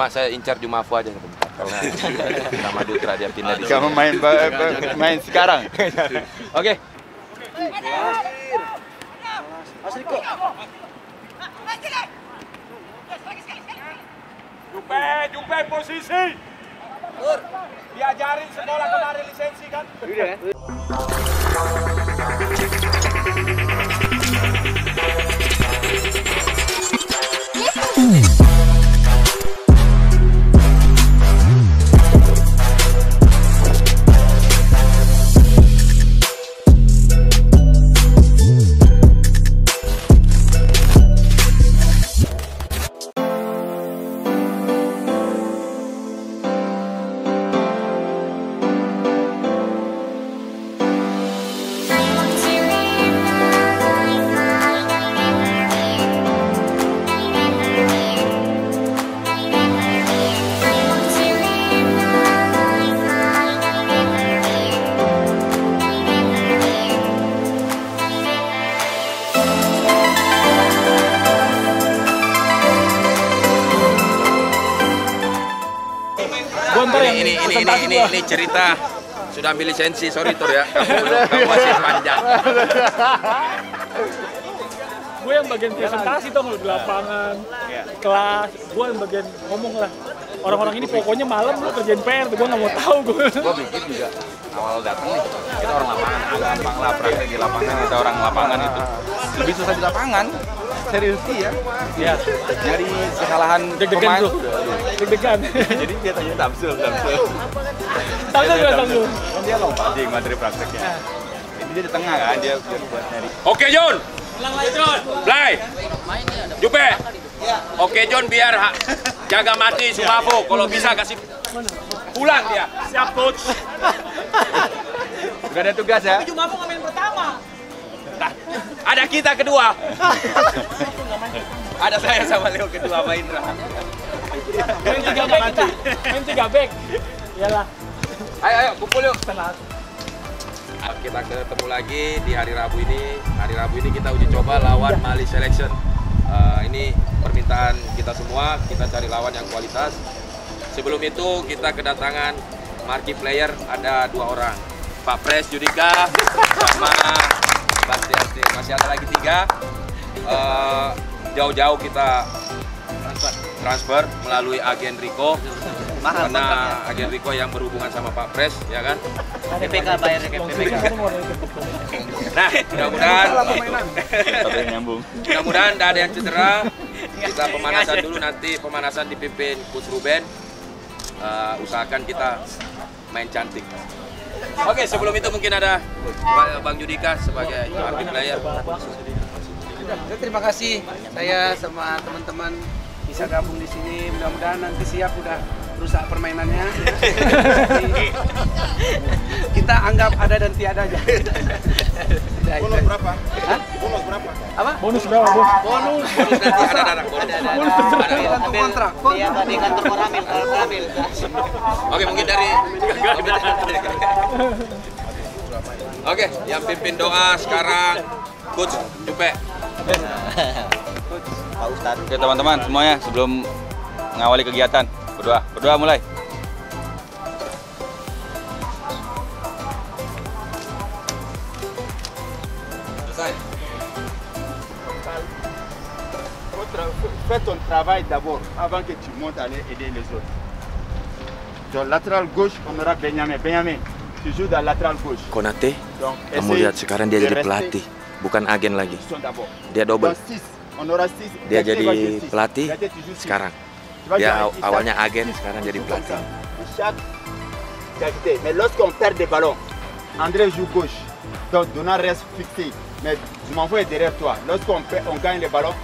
Cuma saya incar Jumafu aja sebentar karena sama Dutra dia pindah di Kamu sini. main ba- ba- main sekarang. Oke. Jupe, Jupe posisi. Diajarin sekolah kemarin lisensi kan? Ini ini cerita sudah ambil lisensi, sorry Tur ya. Kamu kamu masih panjang. gue yang bagian presentasi tuh di lapangan kelas gue yang bagian ngomong lah orang-orang ini pokoknya malam lu kerjain PR tuh gue nggak mau tahu gue Gue bikin juga awal datang nih. Kita orang lapangan, gampang lah praktek di lapangan. Kita orang lapangan itu lebih susah di lapangan. Serius sih ya. ya Nyari kesalahan pemain tuh tuh deg-degan Jadi dia tanya Tamsul, Tamsul. nggak gue tahu Kan dia lompat di materi prakteknya. Ini dia di tengah kan, dia buat nyari. Oke John. Blay. Jupe. Oke John biar jaga mati Sumafu. Kalau bisa kasih pulang dia. siap coach Udah ada tugas ya. cuma mau ngamen pertama Nah, ada kita kedua. ada saya sama Leo kedua sama Indra. Main tiga back kita main tiga back iyalah Ayo ayo kumpul yuk. Kita ketemu lagi di hari Rabu ini. Hari Rabu ini kita uji coba lawan Mali Selection. Eh, ini permintaan kita semua, kita cari lawan yang kualitas. Sebelum itu kita kedatangan marquee player ada dua orang. Pak Pres Judika sama Bastian. Masih ada lagi tiga. Eh, Jauh-jauh kita transfer melalui agen Rico. Karena agen Rico yang berhubungan sama Pak Pres ya kan? PPK bayarnya kayak PPK. nah mudah-mudahan nyambung. mudah-mudahan tidak ada yang cedera. Kita pemanasan dulu nanti pemanasan dipimpin Coach Ruben. Eh, usahakan kita main cantik. Oke sebelum itu mungkin ada Bang Judika sebagai marquee player. Terima kasih. Saya sama teman-teman bisa gabung di sini. Mudah-mudahan nanti siap udah rusak permainannya. Kita anggap ada dan tiada aja. Bonus berapa? Hah? Bonus berapa? Apa? bonus berapa bos Bonus. bonus nanti ada anak bonus Kartu kontrak. Iya, tadi kantor Koramil, kalau Koramil. Oke, mungkin dari Oke, yang pimpin doa sekarang Coach Jupe. Oke teman-teman semuanya sebelum mengawali kegiatan berdoa berdoa mulai. Selesai. Fais ton travail d'abord avant que tu montes aller aider les autres. Dans latéral gauche, on aura Benjamin. Benjamin, tu joues dans latéral gauche. Konate, Donc, kamu lihat sekarang dia jadi pelatih, bukan agen lagi. Dia double. Dans 6, on aura 6. Dia jadi pelatih sekarang. Dia awalnya agen, sekarang jadi pelatih. Mais lorsqu'on perd des ballons, André joue gauche. Donc Donald reste fixé. Mais Dumafo est derrière toi. Lorsqu'on on gagne les ballons,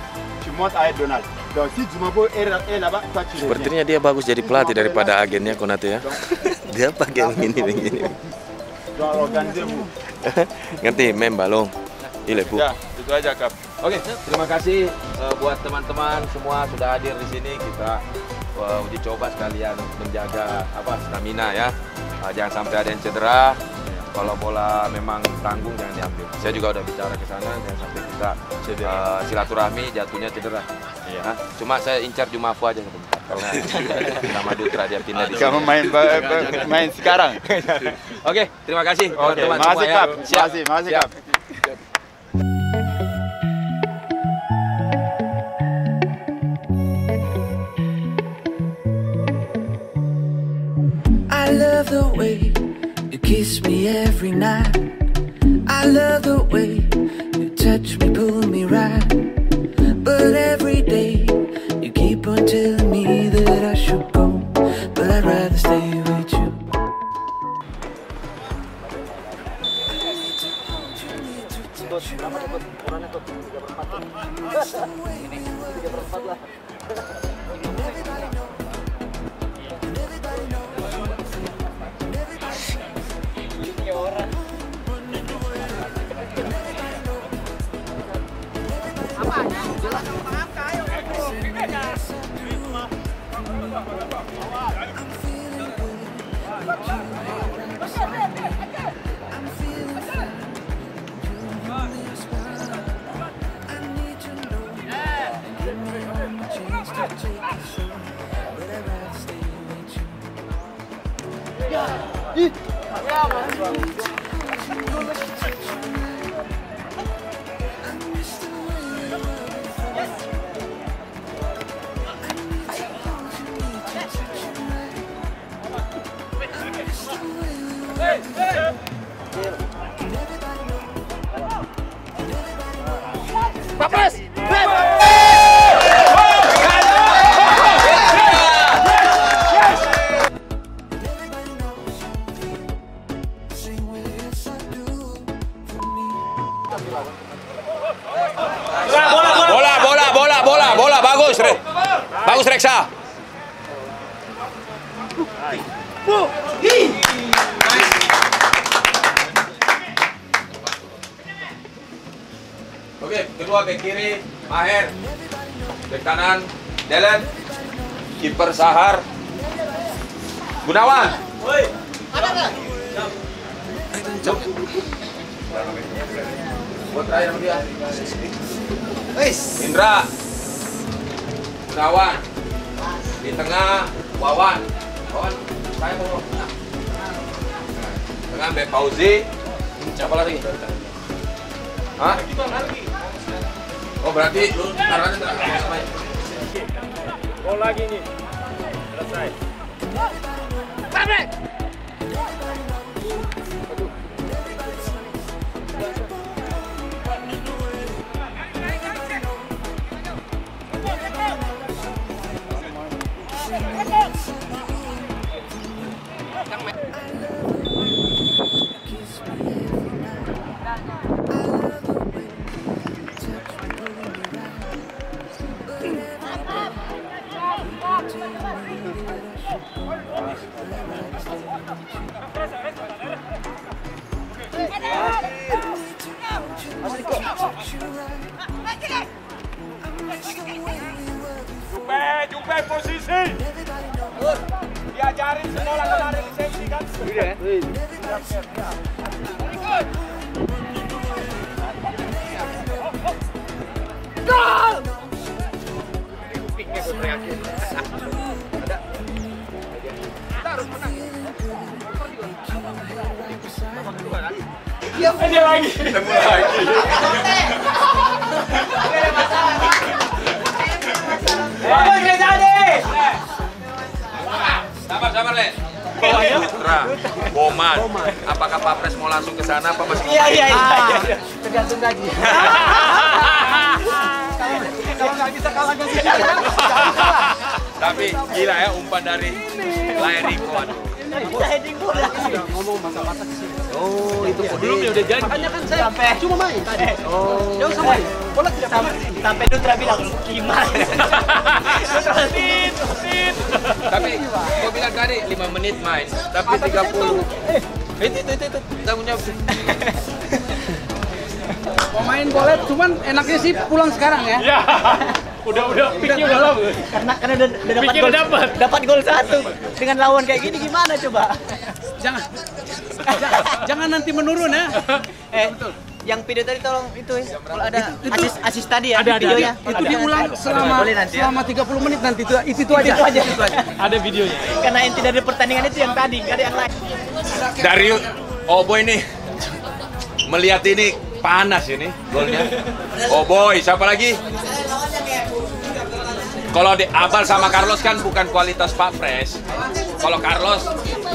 tu montes avec Donald. Donc si Dumafo est là- est là-bas, toi tu. Sepertinya dia bagus jadi pelatih daripada agennya Konate ya. Dia pakai begini begini. Ngerti, mem balong. Ile bu. Ya itu aja kap. Oke, terima kasih eh, buat teman-teman semua sudah hadir di sini. Kita eh, uji coba sekalian menjaga apa stamina ya. Eh, jangan sampai ada yang cedera. Kalau bola memang tanggung jangan diambil. Saya juga udah bicara ke sana jangan sampai kita eh, silaturahmi jatuhnya cedera. Iya. Nah, cuma saya incar Jumafu aja sebentar. Nama Dutra dia pindah di Kamu sini. main ba- ba- main sekarang. Oke, terima kasih Oke, teman-teman makasih semua ya. Kap. Siap. Makasih. Kap. Way you kiss me every night. I love the way you touch me, pull me right. But every day you keep on telling me that I should go. But I'd rather stay with you. Bola, Oke, kedua bek kiri Maher. Bek kanan Delen. Kiper Sahar. Gunawan. Buat terakhir sama dia. Indra Gunawan di tengah Wawan Wawan saya mau tengah tengah Mbak Fauzi siapa lagi Hah? Oh berarti lu taruhannya sama ya? Gol lagi nih. Selesai. Jumpe, jumpe posisi. Diajarin sekolah kemarin lisensi kan? Eh, dia lagi. Sabar, sabar, Le. Putra, Boman. Apakah Pak Pres mau langsung ke sana apa masih Iya, iya, iya. Tergantung gaji. Tapi gila ya umpan dari layar Riko. aduh. Oh, itu Belum ya udah jadi. Makanya kan saya sampai cuma main tadi. Oh. Jauh sama main. Bola tidak sampai sampai Dutra bilang gimana. Sit, sit. Tapi gua bilang tadi 5 menit main, tapi 30. Eh, itu itu itu, itu. tanggung jawab. Pemain boleh, cuman enaknya sih pulang sekarang ya. Ya. Udah udah pikir udah lama. karena karena udah, udah dapat gol dapat. dapat gol satu dengan lawan kayak gini gimana coba Jangan jangan, jangan nanti menurun ya. eh yang video tadi tolong itu ya. Kalau ada asis asis tadi ya Ada, ada, videonya. ada. Itu diulang selama Boleh nanti ya. selama 30 menit nanti itu itu, itu aja. Itu aja. Ada videonya. Karena inti dari pertandingan itu yang tadi, nggak ada yang lain. Dari Oh boy nih melihat ini panas ini golnya. Oh boy, siapa lagi? Kalau di Abal sama Carlos kan bukan kualitas Pak Pres. Kalau Carlos,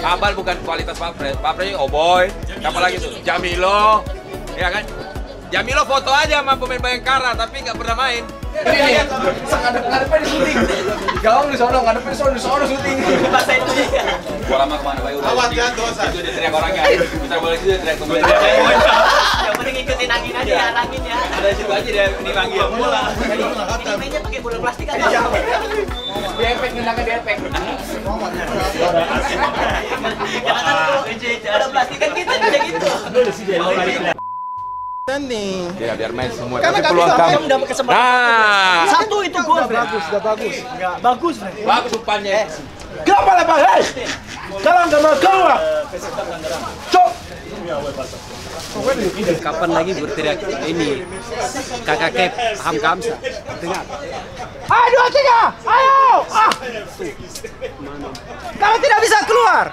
Abal bukan kualitas Pak Pres. Pak Pres, oh boy. Siapa lagi tuh? Jamilo, ya kan? Jamilo foto aja sama pemain Bayangkara, tapi nggak pernah main. Ngadepnya di syuting. Gawang di sono, ngadepnya di sono, di sono syuting. Bahasa itu ya. Bola mah ke mana Bay? Udah di- Itu dia teriak orangnya. Bisa boleh gitu dia teriak kembali. Yang penting ikutin angin aja ya, angin ya. Ada situ aja dia ini manggil bola. Ini mainnya pakai bola plastik kan? Bola plastik kan kita juga gitu. Ya biar main semua. Karena Tapi kami peluang sama kamu. yang dapat kesempatan. Nah, Satu itu gol. Bagus, sudah bagus. Enggak bagus, Fred. bagus umpannya. Kenapa lepas? Hei! Kalau nggak mau keluar. Cok. Kapan lagi berteriak ini kakak Kep Hamka Hamsa? Dengar. Ayo dua tiga. Ayo. Ah. Kalau tidak bisa keluar.